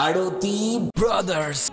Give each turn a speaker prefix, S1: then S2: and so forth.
S1: Adoti Brothers.